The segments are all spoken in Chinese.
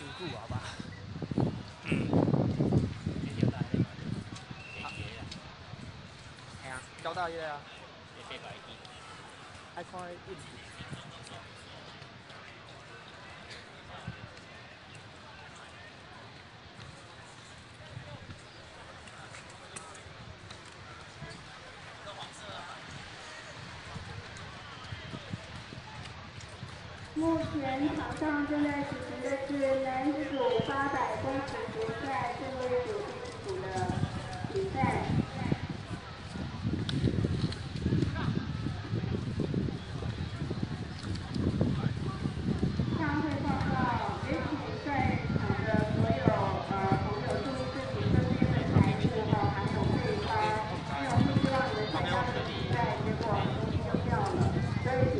久啊吧？嗯。系啊，交大嘢啊。你八百几？爱看运气。目前场上正在举行的是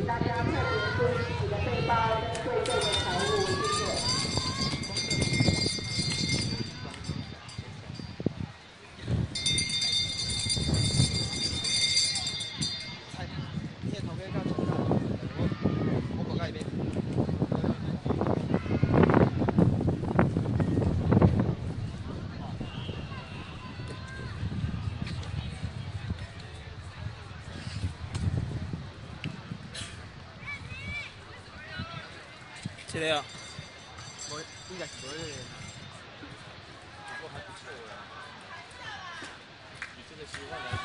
大家特别注意自己的背包跟贵重的财物，这个啊，无应该是无迄个。不过还不错啦。以这个习惯来讲，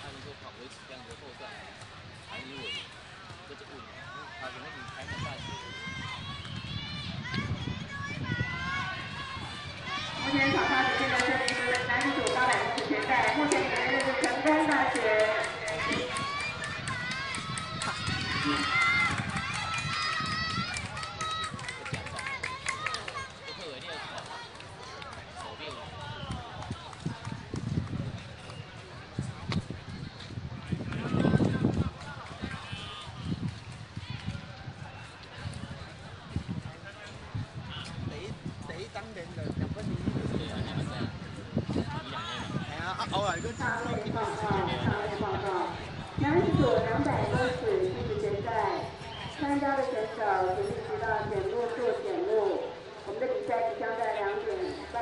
他能够跑维持这样的后段，还以稳，这就稳。他可能比台南大学。目前场上举行的是男子组八百公尺决赛，目前赢的是成功大学。这奖状，这会有那个手臂。第一第一当连着两分零一。对啊，两个这样，一两年嘛。系啊，啊后来佫上面报告，上面报告，男子两百公尺计时决赛，参加的选手请立即到检录处检录。我们的比赛即将在两点半。